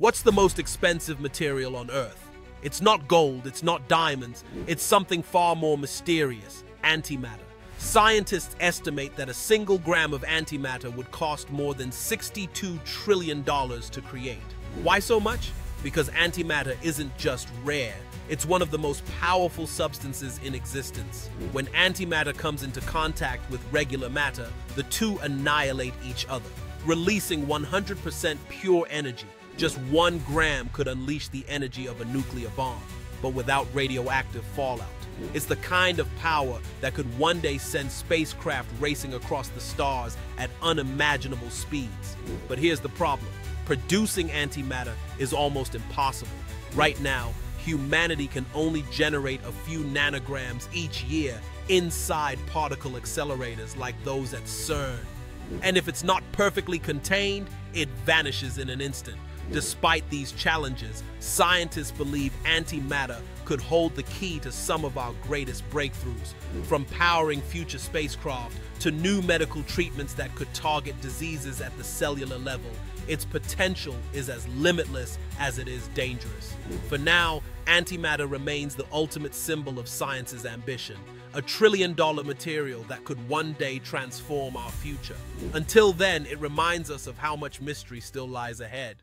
What's the most expensive material on Earth? It's not gold, it's not diamonds, it's something far more mysterious antimatter. Scientists estimate that a single gram of antimatter would cost more than $62 trillion to create. Why so much? Because antimatter isn't just rare, it's one of the most powerful substances in existence. When antimatter comes into contact with regular matter, the two annihilate each other, releasing 100% pure energy. Just one gram could unleash the energy of a nuclear bomb, but without radioactive fallout. It's the kind of power that could one day send spacecraft racing across the stars at unimaginable speeds. But here's the problem producing antimatter is almost impossible. Right now, humanity can only generate a few nanograms each year inside particle accelerators like those at CERN. And if it's not perfectly contained, it vanishes in an instant. Despite these challenges, scientists believe antimatter could hold the key to some of our greatest breakthroughs, from powering future spacecraft to new medical treatments that could target diseases at the cellular level. Its potential is as limitless as it is dangerous. For now, antimatter remains the ultimate symbol of science's ambition, a trillion dollar material that could one day transform our future. Until then, it reminds us of how much mystery still lies ahead.